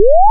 you